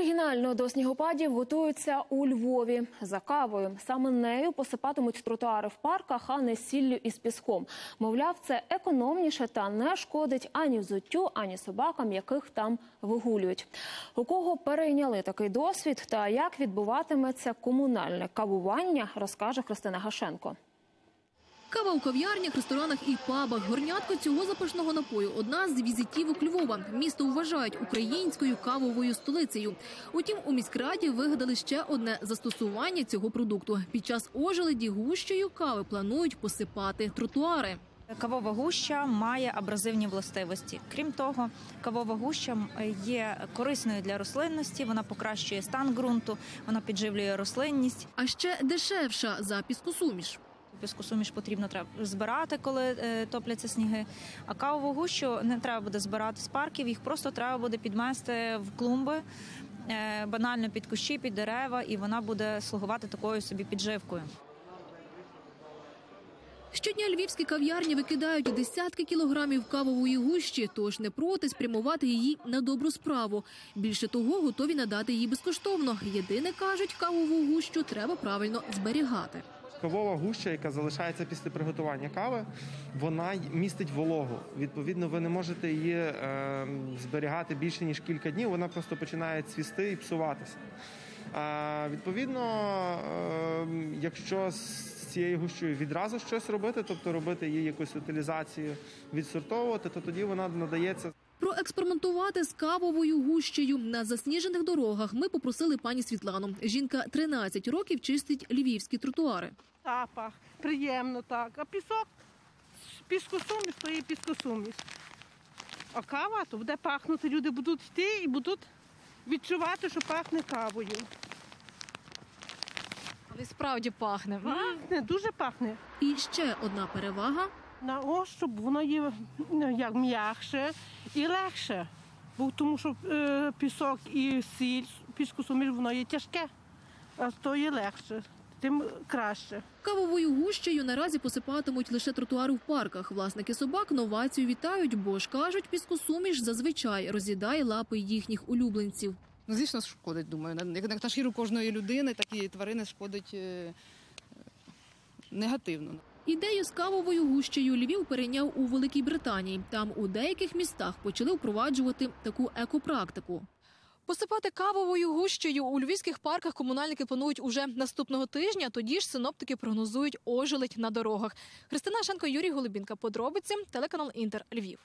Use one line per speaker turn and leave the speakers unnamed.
Оригінально до снігопадів готуються у Львові за кавою. Саме нею посипатимуть тротуари в парках, а не сіллю із піском. Мовляв, це економніше та не шкодить ані взуттю, ані собакам, яких там вигулюють. У кого перейняли такий досвід та як відбуватиметься комунальне кавування, розкаже Христина Гашенко.
Кава у кав'ярнях, ресторанах і пабах. Горнятко цього запашного напою – одна з візитівок Львова. Місто вважають українською кавовою столицею. Утім, у міськраді вигадали ще одне застосування цього продукту. Під час ожеледі гущею кави планують посипати тротуари.
Кавова гуща має абразивні властивості. Крім того, кавова гуща є корисною для рослинності. Вона покращує стан ґрунту, вона підживлює рослинність.
А ще дешевша за піскосуміш.
Піскосуміш потрібно треба збирати, коли е, топляться сніги. А кавову гущу не треба буде збирати з парків, їх просто треба буде підмести в клумби, е, банально під кущі, під дерева, і вона буде слугувати такою собі підживкою.
Щодня львівські кав'ярні викидають десятки кілограмів кавової гущі, тож не проти спрямувати її на добру справу. Більше того, готові надати її безкоштовно. Єдине кажуть, кавову гущу треба правильно зберігати.
Кавова гуща, яка залишається після приготування кави, вона містить вологу. Відповідно, ви не можете її е, зберігати більше ніж кілька днів. Вона просто починає цвісти і псуватися. А, відповідно, е, якщо цією гущою відразу щось робити, тобто робити її якусь утилізацію, відсортовувати, то тоді вона надається
Проекспериментувати з кавовою гущею на засніжених дорогах ми попросили пані Світлану. Жінка 13 років чистить львівські тротуари.
запах, приємно так. А пісок, піскосуміш, то є піскосуміш. А кава, то буде пахнути. Люди будуть йти і будуть відчувати, що пахне кавою.
Але справді пахне.
Пахне, дуже пахне.
І ще одна перевага.
На ощуп воно є ну, як м'якше і легше. Бо тому що е, пісок і сіль, піскосуміш, воно є тяжке, а то є легше, тим краще.
Кавовою гущею наразі посипатимуть лише тротуари в парках. Власники собак новацію вітають, бо ж кажуть, піскосуміш зазвичай роз'їдає лапи їхніх улюбленців.
Ну, звісно, шкодить, думаю. На- Як на шкіру кожної людини, так і тварини шкодить е, негативно.
Ідею з кавовою гущею Львів перейняв у Великій Британії. Там у деяких містах почали впроваджувати таку екопрактику. Посипати кавовою гущею у львівських парках комунальники планують уже наступного тижня. Тоді ж синоптики прогнозують ожеледь на дорогах. Христина Шенко, Юрій Голубінка. Подробиці телеканал Інтер Львів.